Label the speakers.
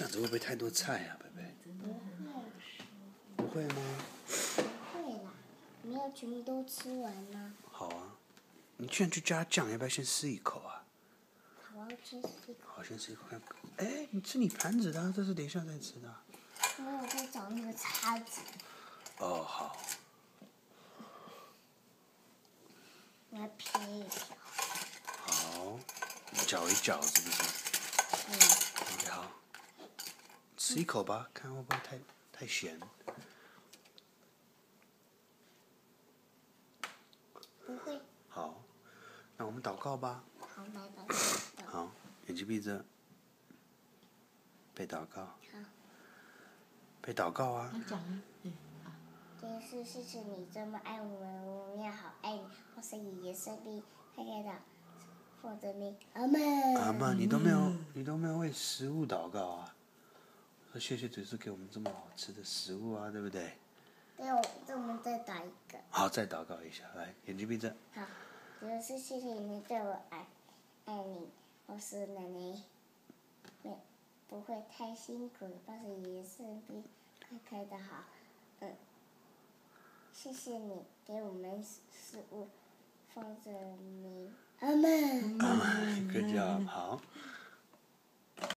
Speaker 1: 这样子会不会太多菜啊，贝贝？不会吗？
Speaker 2: 会啦，没有全部都吃完吗？
Speaker 1: 好啊，你居然去加酱，要不要先试一口啊？
Speaker 2: 好，我要先吃一口。
Speaker 1: 好，先吃一口看。哎，你吃你盘子的啊，这是等一下再吃的啊。
Speaker 2: 我有在找那个叉子，
Speaker 1: 哦，好。
Speaker 2: 我要撇一条。
Speaker 1: 好，你搅一搅，是不是
Speaker 2: 嗯
Speaker 1: ，？OK，好。吃一口吧，看会不会太太咸。
Speaker 2: 不会。
Speaker 1: 好，那我们祷告吧。
Speaker 2: 好。
Speaker 1: 好，眼睛闭着，被祷告，
Speaker 2: 好，
Speaker 1: 被祷告啊！
Speaker 3: 他讲啊，对，好，
Speaker 2: 真是谢谢你这么爱我们，我们也好爱你。我是爷爷生病，开开的，你，阿门。
Speaker 1: 阿妈，你都没有，你都没有为食物祷告啊！说谢谢主是给我们这么好吃的食物啊，对不对？
Speaker 2: 对，我这我们再打一个。
Speaker 1: 好，再祷告一下，来，眼睛闭着。
Speaker 2: 好，真是谢谢你对我爱，爱你。我是奶奶，没不会太辛苦，但是爷爷生病，开开的好，嗯。谢谢你给我们食食物，奉着你，阿门。
Speaker 1: 好。